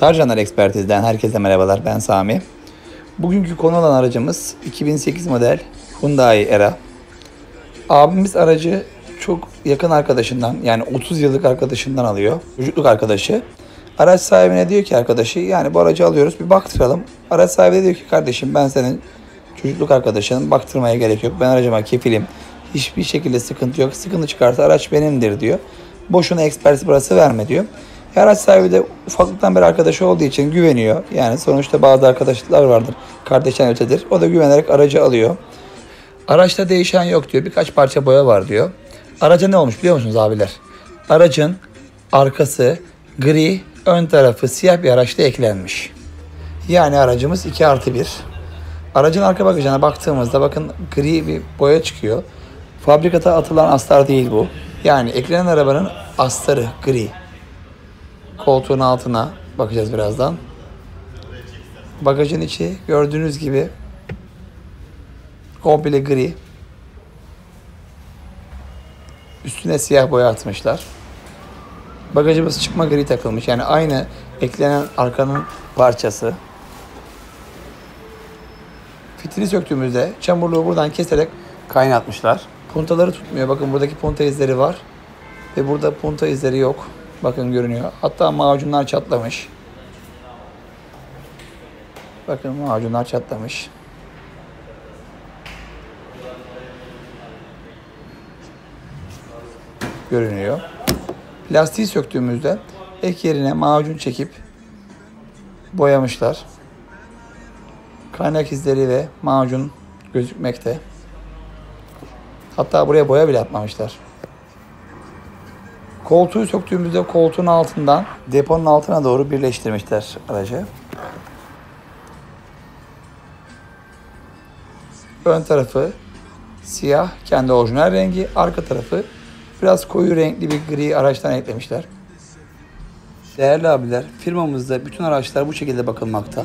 Tarcaner Ekspertiz'den herkese merhabalar. Ben Sami. Bugünkü konu olan aracımız 2008 model Hyundai Era. Abimiz aracı çok yakın arkadaşından yani 30 yıllık arkadaşından alıyor. Çocukluk arkadaşı. Araç sahibine diyor ki arkadaşı yani bu aracı alıyoruz bir baktıralım. Araç sahibi de diyor ki kardeşim ben senin çocukluk arkadaşının baktırmaya gerek yok. Ben aracıma kefilim. Hiçbir şekilde sıkıntı yok. Sıkıntı çıkarsa araç benimdir diyor. Boşuna ekspert parası verme diyor. E, araç sahibi de ufaklıktan beri arkadaşı olduğu için güveniyor. Yani sonuçta bazı arkadaşlıklar vardır. Kardeşten ötedir. O da güvenerek aracı alıyor. Araçta değişen yok diyor. Birkaç parça boya var diyor. Araca ne olmuş biliyor musunuz abiler? Aracın arkası gri, ön tarafı siyah bir araçta eklenmiş. Yani aracımız 2 artı 1. Aracın arka bagajına baktığımızda bakın gri bir boya çıkıyor. Fabrikata atılan astar değil bu. Yani eklenen arabanın astarı gri. Koltuğun altına bakacağız birazdan. Bagajın içi gördüğünüz gibi komple gri. Üstüne siyah boya atmışlar. Bagajımız çıkma gri takılmış. Yani aynı eklenen arkanın parçası. Fitili söktüğümüzde çamurluğu buradan keserek kaynatmışlar. Puntaları tutmuyor. Bakın buradaki punta izleri var. Ve burada punta izleri yok. Bakın görünüyor. Hatta macunlar çatlamış. Bakın macunlar çatlamış. Görünüyor. Lastiği söktüğümüzde ek yerine macun çekip boyamışlar. Kaynak izleri ve macun gözükmekte. Hatta buraya boya bile atmamışlar. Koltuğu söktüğümüzde koltuğun altından deponun altına doğru birleştirmişler aracı. Ön tarafı siyah, kendi orijinal rengi. Arka tarafı biraz koyu renkli bir gri araçtan eklemişler. Değerli abiler, firmamızda bütün araçlar bu şekilde bakılmakta.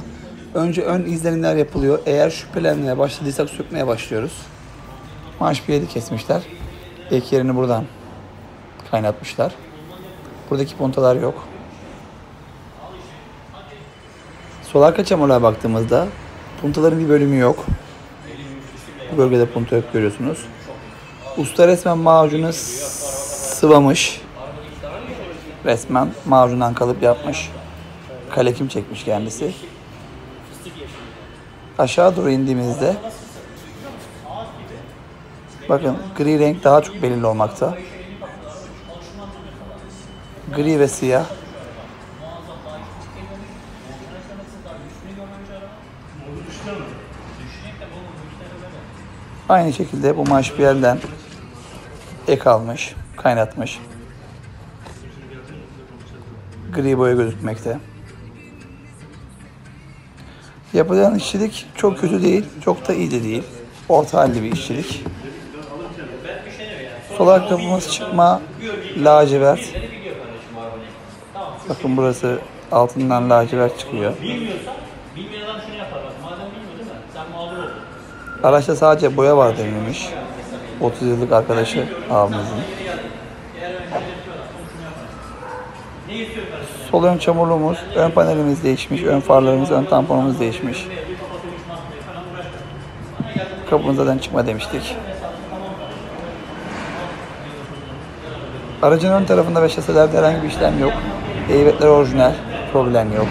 Önce ön izlenimler yapılıyor. Eğer şüphelenmeye başladıysak sökmeye başlıyoruz. Marş piyedi kesmişler. Ek yerini buradan kaynatmışlar. Buradaki pontalar yok. Sol arka çamurluğa baktığımızda puntaların bir bölümü yok. Bu bölgede punta yok görüyorsunuz. Usta resmen macunu sıvamış. Resmen macundan kalıp yapmış. Kalekim çekmiş kendisi. Aşağı doğru indiğimizde bakın gri renk daha çok belirli olmakta. Gri ve siyah. Aynı şekilde bu maş bir yerden ek almış, kaynatmış. Gri boya gözükmekte. Yapılan işçilik çok kötü değil, çok da iyi de değil. Orta halli bir işçilik. Sol ayakkabımız çıkma lacivert. Bakın burası altından lacivert çıkıyor. Araçta sadece boya var denilmiş. 30 yıllık arkadaşı abimizin. Sol ön çamurluğumuz, ön panelimiz değişmiş, ön farlarımız, ön tamponumuz değişmiş. Kapımız zaten çıkma demiştik. Aracın ön tarafında ve şaselerde herhangi bir işlem yok. Eybetler orijinal, problem yok.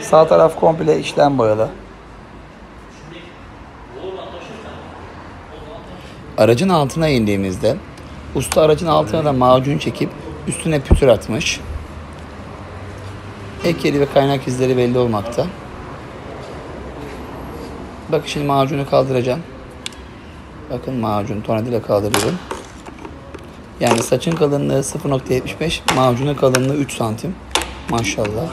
Sağ taraf komple işlem boyalı. Aracın altına indiğimizde usta aracın altına da macun çekip üstüne pütür atmış. Ek yeri ve kaynak izleri belli olmakta. Bak şimdi macunu kaldıracağım. Bakın macun tornadıyla kaldırıyorum. Yani saçın kalınlığı 0.75, macunun kalınlığı 3 santim. Maşallah.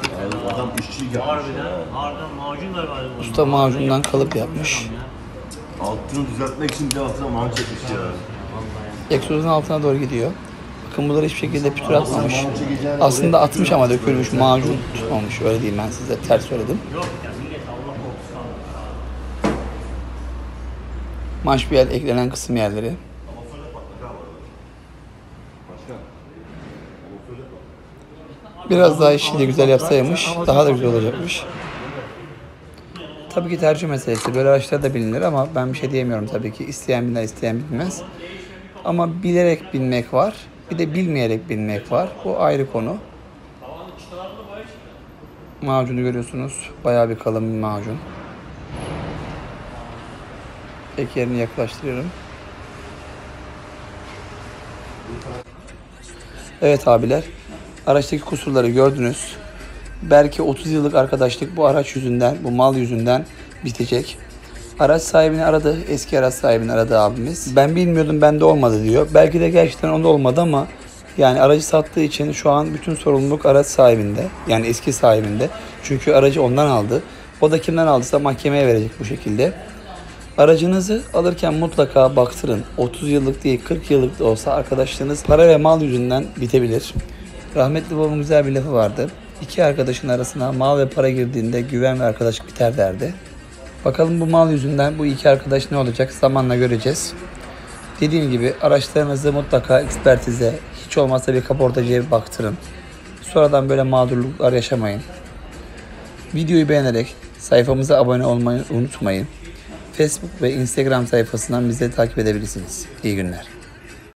Adam işçi yapmış. Harbiden, harbiden macun da galiba. Usta macundan kalıp yapmış. Altını düzeltmek için bir altına man çekmiş ya. Egzozun altına doğru gidiyor. Bakın bunları hiçbir şekilde pütür atmamış. Aslında atmış ama dökülmüş. Macun tutmamış. Öyle diyeyim ben size. Ters söyledim. Yok ya millet Allah korkusu aldı. Maşbiyel eklenen kısım yerleri. Biraz daha işi de güzel yapsaymış daha da güzel olacakmış. Tabii ki tercih meselesi. Böyle araçlar da bilinir ama ben bir şey diyemiyorum tabii ki. İsteyen biner, isteyen bilmez. Ama bilerek binmek var. Bir de bilmeyerek binmek var. Bu ayrı konu. Macunu görüyorsunuz. Bayağı bir kalın bir macun. Ek yerini yaklaştırıyorum. Evet abiler. Araçtaki kusurları gördünüz. Belki 30 yıllık arkadaşlık bu araç yüzünden, bu mal yüzünden bitecek. Araç sahibini aradı, eski araç sahibini aradı abimiz. Ben bilmiyordum, bende olmadı diyor. Belki de gerçekten onda olmadı ama yani aracı sattığı için şu an bütün sorumluluk araç sahibinde. Yani eski sahibinde. Çünkü aracı ondan aldı. O da kimden aldıysa mahkemeye verecek bu şekilde. Aracınızı alırken mutlaka baktırın. 30 yıllık değil 40 yıllık da olsa arkadaşlığınız para ve mal yüzünden bitebilir. Rahmetli babamın güzel bir lafı vardı. İki arkadaşın arasına mal ve para girdiğinde güven ve arkadaşlık biter derdi. Bakalım bu mal yüzünden bu iki arkadaş ne olacak zamanla göreceğiz. Dediğim gibi araçlarınızı mutlaka ekspertize, hiç olmazsa bir kaportacıya bir baktırın. Sonradan böyle mağdurluklar yaşamayın. Videoyu beğenerek sayfamıza abone olmayı unutmayın. Facebook ve Instagram sayfasından bizi takip edebilirsiniz. İyi günler.